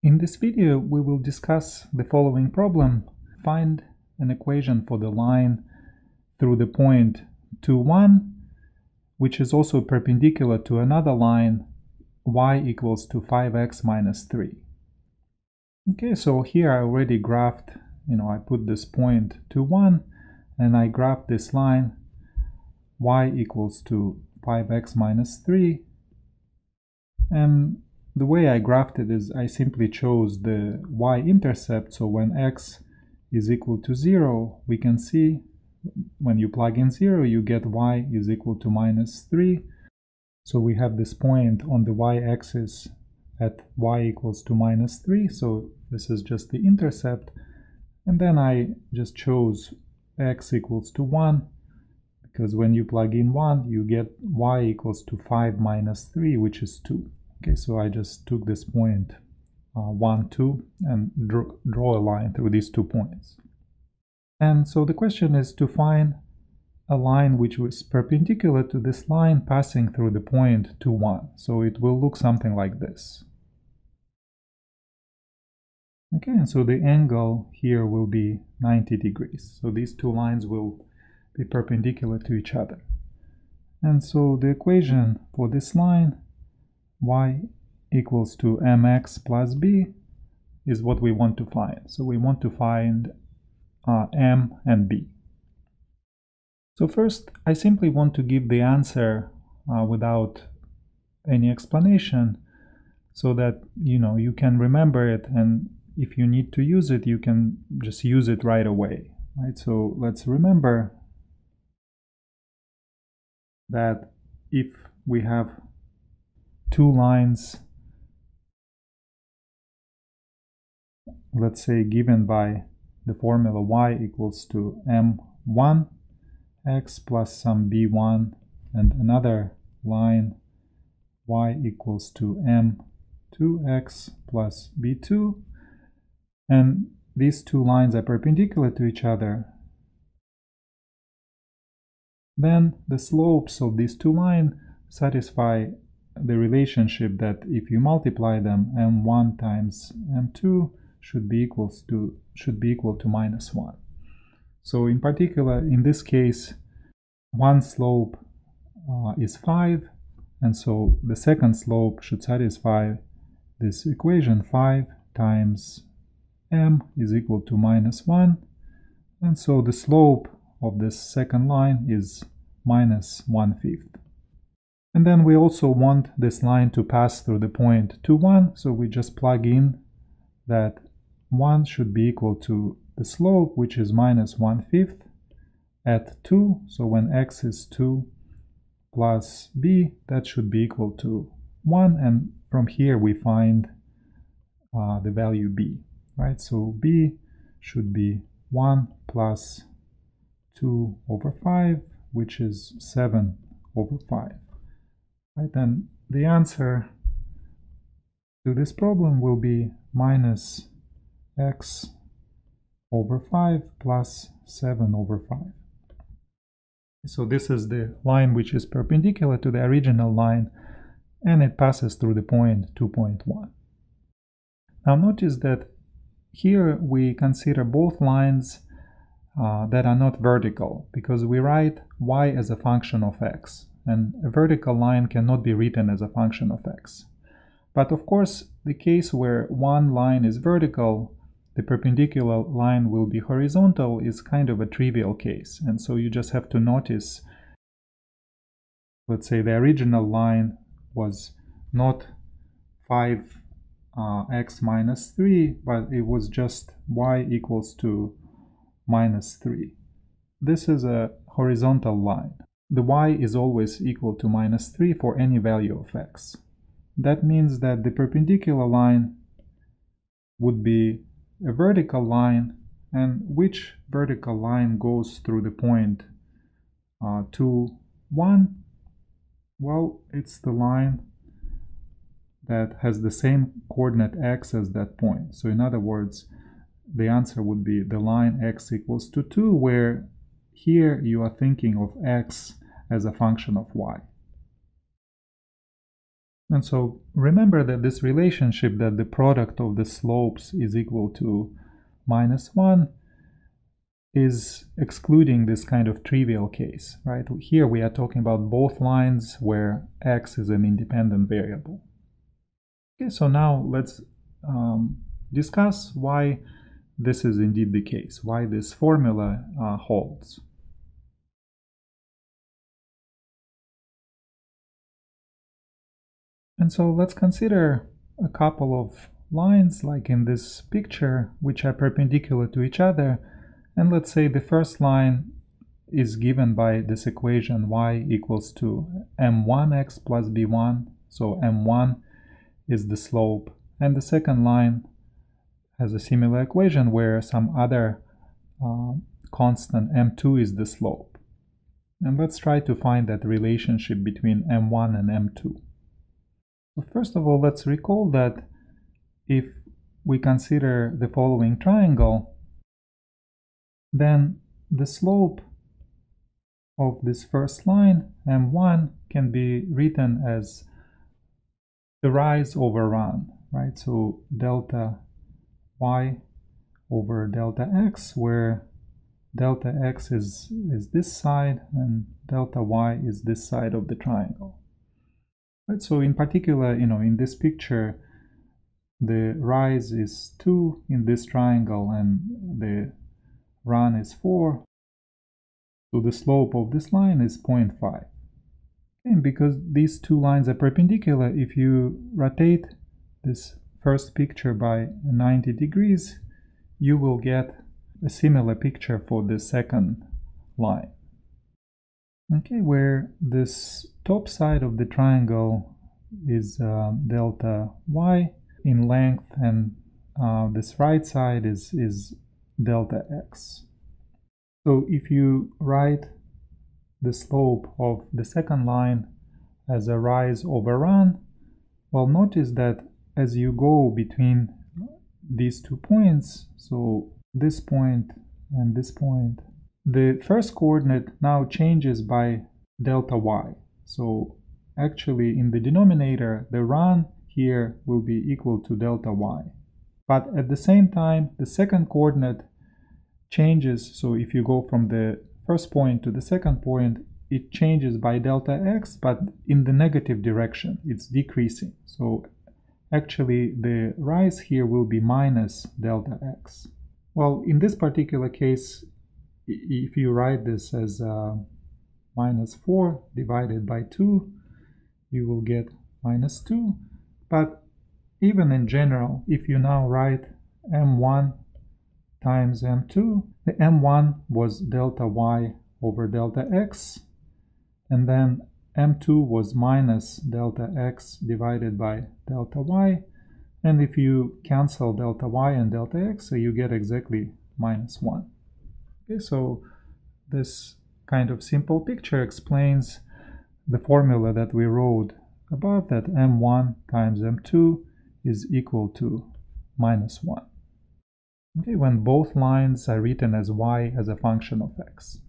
In this video, we will discuss the following problem. Find an equation for the line through the point 2, 1, which is also perpendicular to another line y equals to 5x minus 3. Okay, so here I already graphed, you know, I put this point to 1, and I graphed this line y equals to 5x minus 3, and the way I graphed it is I simply chose the y-intercept, so when x is equal to 0, we can see when you plug in 0, you get y is equal to minus 3. So we have this point on the y-axis at y equals to minus 3, so this is just the intercept. And then I just chose x equals to 1, because when you plug in 1, you get y equals to 5 minus 3, which is 2. Okay, so I just took this point uh, 1, 2 and draw, draw a line through these two points. And so the question is to find a line which was perpendicular to this line passing through the point 2, 1. So it will look something like this. Okay, and so the angle here will be 90 degrees. So these two lines will be perpendicular to each other. And so the equation for this line y equals to mx plus b is what we want to find. So we want to find uh, m and b. So first, I simply want to give the answer uh, without any explanation so that you know you can remember it and if you need to use it you can just use it right away right so let's remember that if we have two lines, let's say given by the formula y equals to m1 x plus some b1 and another line y equals to m2x plus b2 and these two lines are perpendicular to each other. Then the slopes of these two lines satisfy the relationship that if you multiply them m1 times m2 should be equals to should be equal to minus 1 so in particular in this case one slope uh, is 5 and so the second slope should satisfy this equation 5 times m is equal to minus 1 and so the slope of this second line is minus 1 fifth and then we also want this line to pass through the point 2, 1, so we just plug in that 1 should be equal to the slope, which is minus 1 fifth at 2, so when x is 2 plus b, that should be equal to 1, and from here we find uh, the value b, right? So b should be 1 plus 2 over 5, which is 7 over 5. Right, then the answer to this problem will be minus x over 5 plus 7 over 5. So this is the line which is perpendicular to the original line and it passes through the point 2.1. Now notice that here we consider both lines uh, that are not vertical because we write y as a function of x and a vertical line cannot be written as a function of x. But of course, the case where one line is vertical, the perpendicular line will be horizontal is kind of a trivial case. And so you just have to notice, let's say the original line was not 5x uh, minus 3, but it was just y equals to minus 3. This is a horizontal line the y is always equal to minus 3 for any value of x. That means that the perpendicular line would be a vertical line and which vertical line goes through the point uh, 2, 1? Well, it's the line that has the same coordinate x as that point. So in other words, the answer would be the line x equals to 2, where here you are thinking of x as a function of y. And so remember that this relationship that the product of the slopes is equal to minus 1 is excluding this kind of trivial case, right? Here we are talking about both lines where x is an independent variable. Okay, so now let's um, discuss why this is indeed the case, why this formula uh, holds. And so let's consider a couple of lines like in this picture which are perpendicular to each other. And let's say the first line is given by this equation y equals to m1x plus b1 so m1 is the slope. And the second line has a similar equation where some other uh, constant m2 is the slope. And let's try to find that relationship between m1 and m2 first of all, let's recall that if we consider the following triangle, then the slope of this first line, m1, can be written as the rise over run, right? So delta y over delta x, where delta x is, is this side and delta y is this side of the triangle. Right, so in particular, you know, in this picture, the rise is 2 in this triangle and the run is 4. So the slope of this line is 0.5. And because these two lines are perpendicular, if you rotate this first picture by 90 degrees, you will get a similar picture for the second line. Okay, where this top side of the triangle is uh, delta y in length and uh, this right side is, is delta x. So if you write the slope of the second line as a rise over run, well notice that as you go between these two points, so this point and this point, the first coordinate now changes by delta y. So actually in the denominator, the run here will be equal to delta y. But at the same time, the second coordinate changes. So if you go from the first point to the second point, it changes by delta x, but in the negative direction, it's decreasing. So actually the rise here will be minus delta x. Well, in this particular case, if you write this as uh, minus 4 divided by 2, you will get minus 2. But even in general, if you now write m1 times m2, the m1 was delta y over delta x, and then m2 was minus delta x divided by delta y, and if you cancel delta y and delta x, so you get exactly minus 1. Okay, so this kind of simple picture explains the formula that we wrote above that m1 times m2 is equal to minus 1. Okay, when both lines are written as y as a function of x.